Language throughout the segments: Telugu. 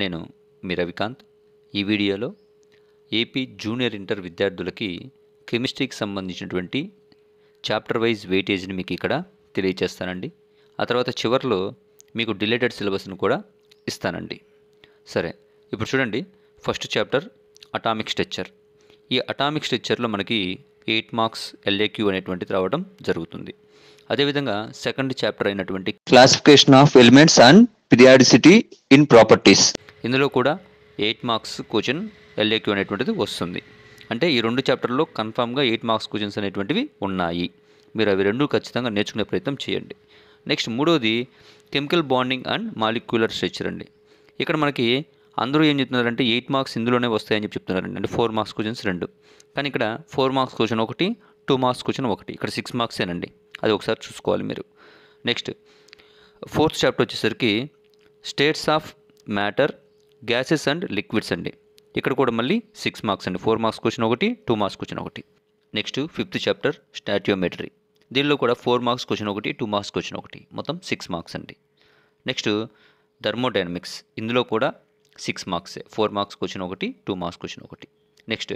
నేను మీ రవికాంత్. ఈ వీడియోలో ఏపీ జూనియర్ ఇంటర్ విద్యార్థులకి కెమిస్ట్రీకి సంబంధించినటువంటి చాప్టర్ వైజ్ వెయిటేజ్ని మీకు ఇక్కడ తెలియచేస్తానండి. ఆ తర్వాత చివరిలో మీకు డిలేటెడ్ సిలబస్ను కూడా ఇస్తానండి. సరే ఇప్పుడు చూడండి. First chapter atomic structure. ఈ అటామిక్ స్ట్రక్చర్లో మనకి ఎయిట్ మార్క్స్ ఎల్ఏక్యూ అనేటువంటిది రావడం జరుగుతుంది. అదేవిధంగా సెకండ్ చాప్టర్ అయినటువంటి classification of elements and periodicity in properties. ఇందులో కూడా ఎయిట్ మార్క్స్ క్వశ్చన్ ఎల్ఏక్యూ అనేటువంటిది వస్తుంది. అంటే ఈ రెండు చాప్టర్లో కన్ఫామ్గా ఎయిట్ మార్క్స్ క్వశ్చన్స్ అనేటువంటివి ఉన్నాయి. మీరు అవి రెండు ఖచ్చితంగా నేర్చుకునే ప్రయత్నం చేయండి. నెక్స్ట్ మూడవది chemical bonding and molecular structure అండి. ఇక్కడ మనకి అందరూ ఏం చెప్తున్నారంటే ఎయిట్ మార్క్స్ ఇందులోనే వస్తాయని చెప్పి చెప్తున్నారండి. అంటే ఫోర్ మార్క్స్ క్వశ్చన్స్ రెండు. కానీ ఇక్కడ ఫోర్ మార్క్స్ క్వశ్చన్ ఒకటి టూ మార్క్స్ క్వశ్చన్ ఒకటి. ఇక్కడ సిక్స్ మార్క్సేనండి అది ఒకసారి చూసుకోవాలి మీరు. నెక్స్ట్ ఫోర్త్ చాప్టర్ వచ్చేసరికి states of matter gases and liquids అండి. ఇక్కడ కూడా మళ్ళీ సిక్స్ మార్క్స్ అండి. ఫోర్ మార్క్స్ క్వశ్చన్ ఒకటి టూ మార్క్స్ క్వశ్చన్ ఒకటి. నెక్స్ట్ ఫిఫ్త్ చాప్టర్ స్టాట్యోమెట్రీ దీనిలో కూడా ఫోర్ మార్క్స్ క్వశ్చన్ ఒకటి టూ మార్క్స్ క్వశ్చన్ ఒకటి. మొత్తం సిక్స్ మార్క్స్ అండి. నెక్స్ట్ థర్మోడైనమిక్స్ ఇందులో కూడా సిక్స్ మార్క్సే ఫోర్ మార్క్స్ క్వశ్చన్ ఒకటి టూ మార్క్స్ క్వశ్చన్ ఒకటి. Next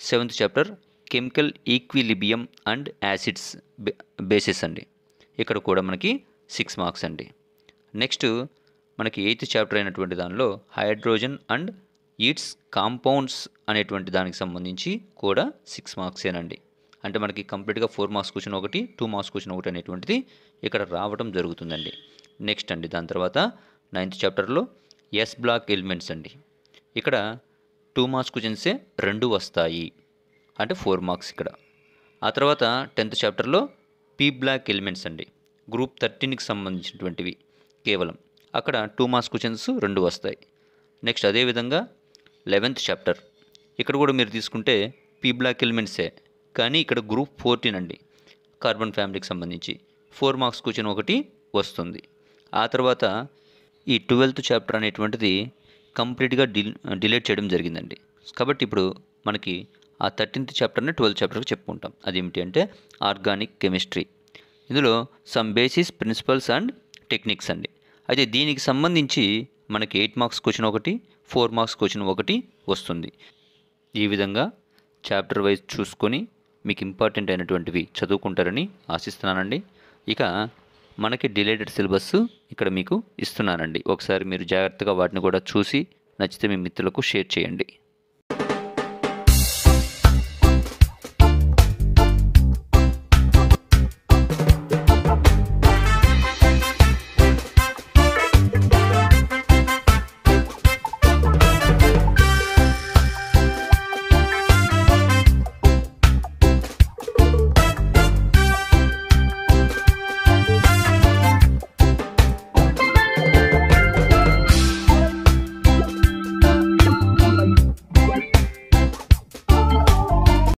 seventh chapter chemical equilibrium and acids bases అండి. ఇక్కడ కూడా మనకి సిక్స్ మార్క్స్ అండి. నెక్స్ట్ మనకి ఎయిత్ చాప్టర్ అయినటువంటి దానిలో హైడ్రోజన్ అండ్ ఈట్స్ కాంపౌండ్స్ అనేటువంటి దానికి సంబంధించి కూడా సిక్స్ మార్క్సేనండి అంటే మనకి కంప్లీట్గా ఫోర్ మార్క్స్ క్వశ్చన్ ఒకటి టూ మార్క్స్ క్వశ్చన్ ఒకటి అనేటువంటిది ఇక్కడ రావడం జరుగుతుందండి. నెక్స్ట్ అండి దాని తర్వాత నైన్త్ చాప్టర్లో ఎస్ బ్లాక్ ఎలిమెంట్స్ అండి. ఇక్కడ టూ మార్క్స్ క్వశ్చన్సే రెండు వస్తాయి. అంటే ఫోర్ మార్క్స్ ఇక్కడ. ఆ తర్వాత టెన్త్ చాప్టర్లో పీ బ్లాక్ ఎలిమెంట్స్ అండి. గ్రూప్ థర్టీన్కి సంబంధించినటువంటివి. కేవలం అక్కడ టూ మార్క్స్ క్వశ్చన్స్ రెండు వస్తాయి. నెక్స్ట్ అదేవిధంగా లెవెన్త్ చాప్టర్ ఇక్కడ కూడా మీరు తీసుకుంటే పీ బ్లాక్ ఎలిమెంట్సే కానీ ఇక్కడ గ్రూప్ ఫోర్టీన్ అండి. కార్బన్ ఫ్యామిలీకి సంబంధించి ఫోర్ మార్క్స్ క్వశ్చన్ ఒకటి వస్తుంది. ఆ తర్వాత ఈ ట్వెల్త్ చాప్టర్ అనేటువంటిది కంప్లీట్గా డి డిలీట్ చేయడం జరిగిందండి. కాబట్టి ఇప్పుడు మనకి ఆ థర్టీన్త్ చాప్టర్ని ట్వెల్త్ చాప్టర్కి చెప్పుకుంటాం. అదేమిటి అంటే ఆర్గానిక్ కెమిస్ట్రీ ఇందులో some basis principles and techniques అండి. అయితే దీనికి సంబంధించి మనకి ఎయిట్ మార్క్స్ క్వశ్చన్ ఒకటి ఫోర్ మార్క్స్ క్వశ్చన్ ఒకటి వస్తుంది. ఈ విధంగా చాప్టర్ వైజ్ చూసుకొని మీకు ఇంపార్టెంట్ అయినటువంటివి చదువుకుంటారని ఆశిస్తున్నానండి. ఇక మనకి డిలేటెడ్ సిలబస్ ఇక్కడ మీకు ఇస్తున్నానండి. ఒకసారి మీరు జాగ్రత్తగా వాటిని కూడా చూసి నచ్చితే మీ మిత్రులకు షేర్ చేయండి.